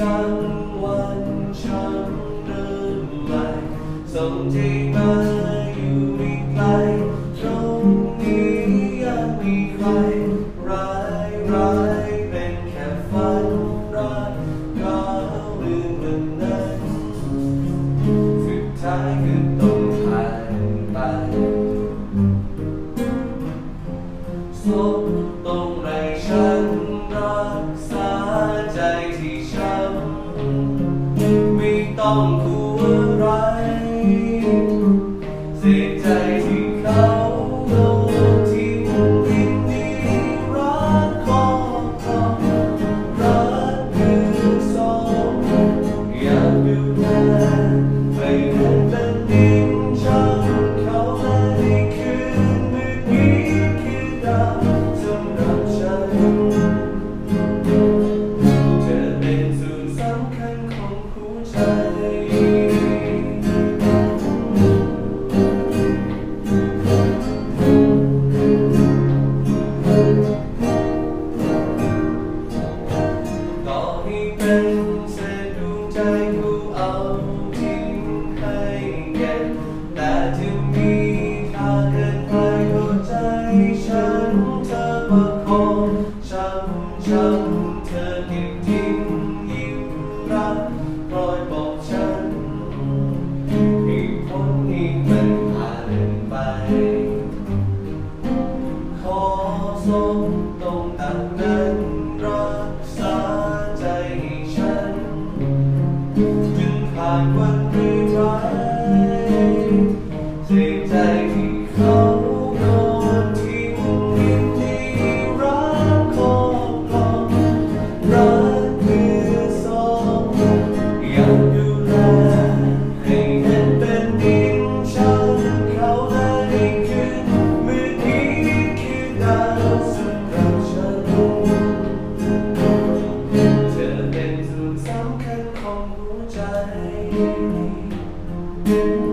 จังวันฉันเดินใหม่ส่ใจมาอยู่ไม่ไกรงนี้ยังมีใครร้าร้เป็นแค่ฝันรักก็ลืมมันนั้นสุดท้ายคืต้องผ่านไป So ต้องกลัวอะไรเสียใจที่เขาโดนทิ้งยินดีรักของเขารักคือสองอยากดูแลไม่เหมือนเป็ เอาทิ้งให้เก็บแต่จะมีค่าเกินไปก็ใจฉันเธอประคองช้ำช้ำเธอเก็บทิ้งยิ้มรักปล่อยบอกฉันให้พ้นให้มันผ่านไป ขอสมตรง จึงผ่านวันไม่ไหวเสียใจ Thank you.